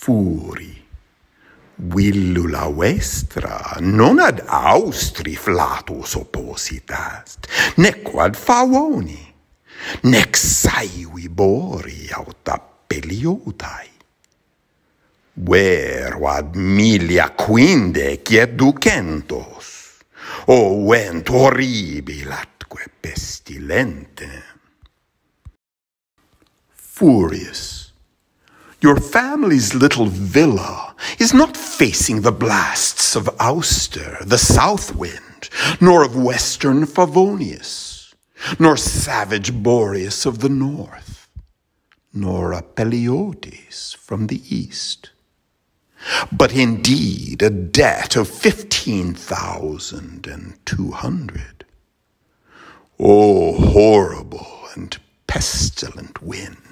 furi. Villula vestra non ad austri flatus oppositast, nec quad favoni, nec saivi bori aut appeliotai. Vero ad milia quinde et ducentos, o vent horribil atque pestilente. Furious. Your family's little villa is not facing the blasts of Auster, the south wind, nor of western Favonius, nor savage Boreas of the north, nor Apheliotes from the east. But indeed a debt of fifteen thousand and two hundred. O horrible and pestilent wind!